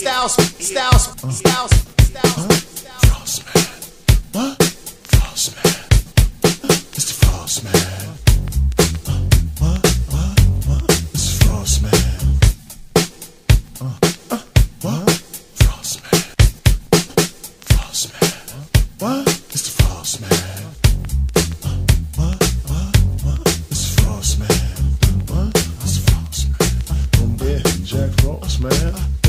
Styles, Styles, Styles, Styles. Frost man. What? Frost man. It's Frost man. Uh, what? What? What? The Frost man. Uh, uh, what? Frost man. Frost man. What? The Frost man. Uh, man.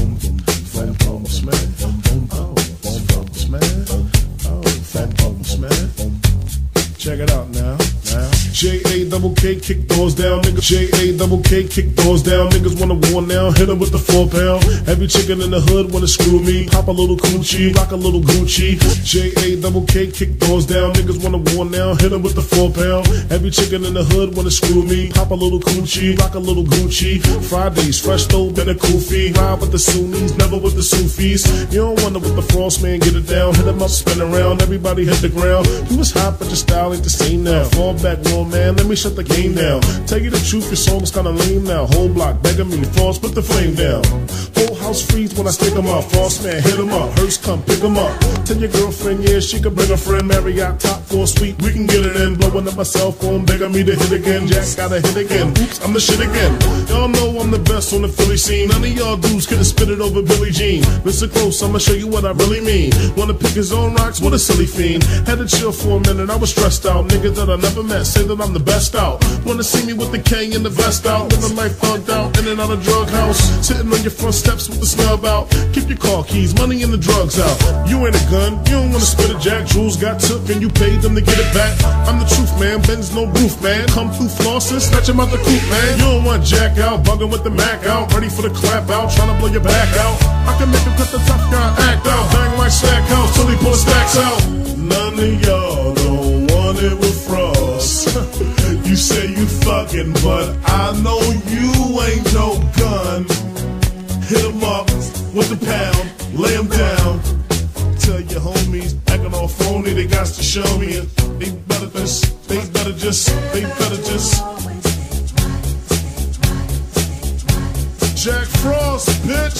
Check it out now. Now. J A double K kick doors down, niggas. J A double K kick doors down, niggas wanna war now. Hit 'em with the four pound. Every chicken in the hood wanna screw me. Pop a little coochie, rock a little Gucci. J A double K kick doors down, niggas wanna war now. Hit 'em with the four pound. Every chicken in the hood wanna screw me. Pop a little coochie, rock a little Gucci. Fridays, fresh stove and a kufi. Ride with the Sunnis, never with the Sufis. You don't wonder what the frost man get it down. Hit 'em up, spin around. Everybody hit the ground. You was hot, but your style ain't the same now. Fall back, man. Let me shut the game down. Tell you the truth, your song's kinda lame now. Whole block begging me, frost, put the flame down. Whole house freeze when I stick 'em up. Frost man, hit 'em up. Hearst come pick 'em up. Tell your girlfriend, yeah, she can bring a friend. Marriott top floor suite, we can get it in. Blowing up my cell phone, begging me to hit again. Jack gotta hit again. Oops, I'm the shit again. Y'all know I'm the best on the Philly scene. None of y'all dudes could've spit it over Billie Jean. Listen close, I'ma show you what I really mean. Wanna pick his own rocks? What a silly fiend. Had to chill for a minute, I was stressed out. Niggas that I never met say that I'm the best out. Wanna see me with the K and the vest out. Living life thugged out, in and out of drug house. Sitting on your front steps with the snub out. Keep your car keys, money and the drugs out. You ain't a gun, you don't wanna spit a jack. Jewels got took and you paid them to get it back. I'm the truth, man. Ben's no roof, man. Come through flossing, snatch him out the coop, man. You don't want jack out, bugging with the Mac out. Ready for the clap out, trying to blow your back out. I can make him cut the tough guy out. but I know you ain't no gun. Hit 'em up with the pound, lay 'em down. Tell your homies, acting all phony, they got to show me it. They better just, they better just, they better just. Jakk Frost, bitch!